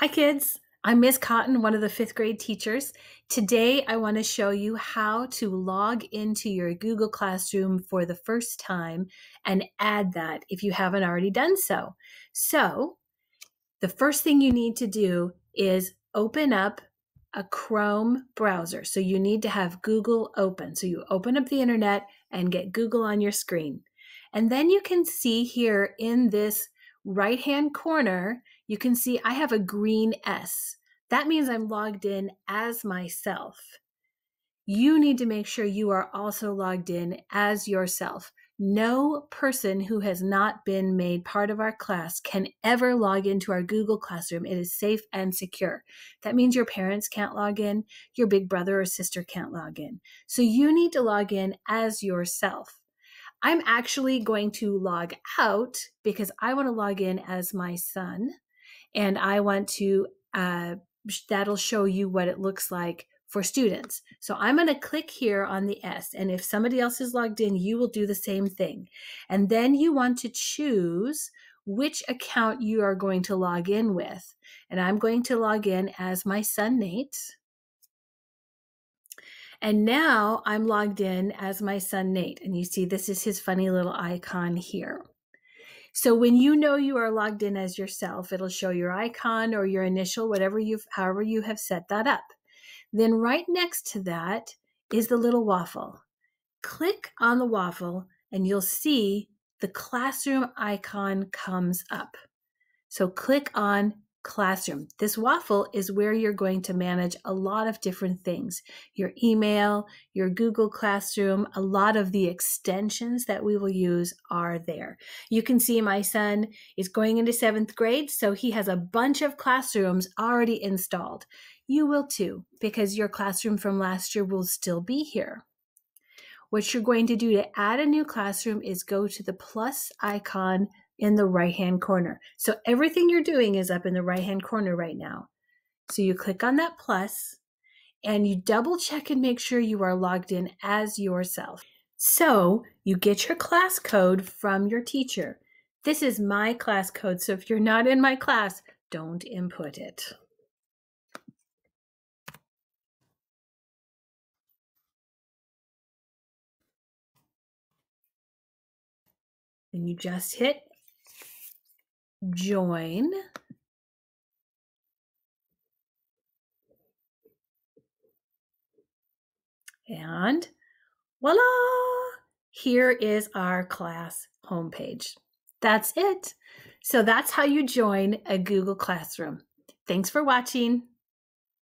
Hi, kids. I'm Miss Cotton, one of the fifth grade teachers. Today, I want to show you how to log into your Google Classroom for the first time and add that if you haven't already done so. So, the first thing you need to do is open up a Chrome browser. So, you need to have Google open. So, you open up the internet and get Google on your screen. And then you can see here in this right hand corner, you can see I have a green S. That means I'm logged in as myself. You need to make sure you are also logged in as yourself. No person who has not been made part of our class can ever log into our Google Classroom. It is safe and secure. That means your parents can't log in, your big brother or sister can't log in. So you need to log in as yourself. I'm actually going to log out because I want to log in as my son and I want to, uh, that'll show you what it looks like for students. So I'm going to click here on the S. And if somebody else is logged in, you will do the same thing. And then you want to choose which account you are going to log in with. And I'm going to log in as my son, Nate. And now I'm logged in as my son, Nate. And you see, this is his funny little icon here. So when you know you are logged in as yourself, it'll show your icon or your initial, whatever you've, however you have set that up. Then right next to that is the little waffle. Click on the waffle and you'll see the classroom icon comes up. So click on classroom. This waffle is where you're going to manage a lot of different things your email, your Google Classroom, a lot of the extensions that we will use are there. You can see my son is going into seventh grade, so he has a bunch of classrooms already installed. You will too, because your classroom from last year will still be here. What you're going to do to add a new classroom is go to the plus icon in the right hand corner. So everything you're doing is up in the right hand corner right now. So you click on that plus and you double check and make sure you are logged in as yourself. So you get your class code from your teacher. This is my class code. So if you're not in my class, don't input it. And you just hit join. And voila! Here is our class homepage. That's it. So that's how you join a google classroom. Thanks for watching